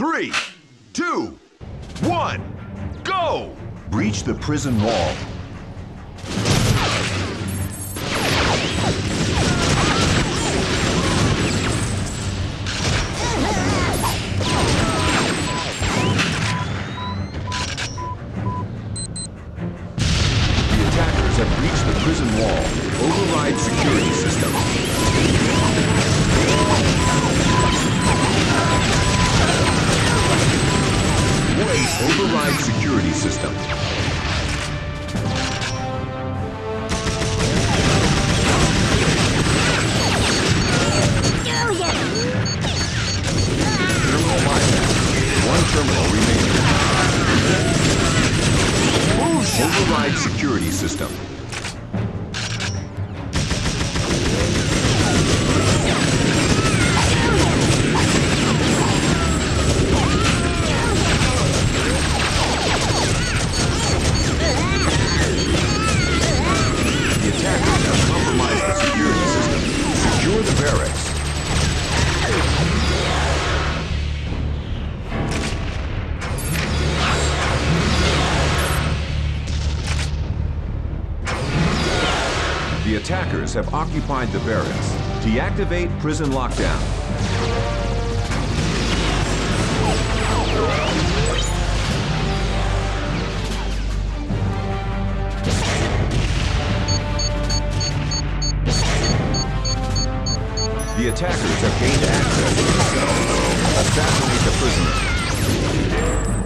three, two, one, go! Breach the prison wall. The attackers have breached the prison wall. Override security system. Override security system. Terminal bypass. One terminal remaining. Override security system. Barracks. The attackers have occupied the barracks. Deactivate prison lockdown. The attackers have gained access to the cells. Assassinate the prisoner.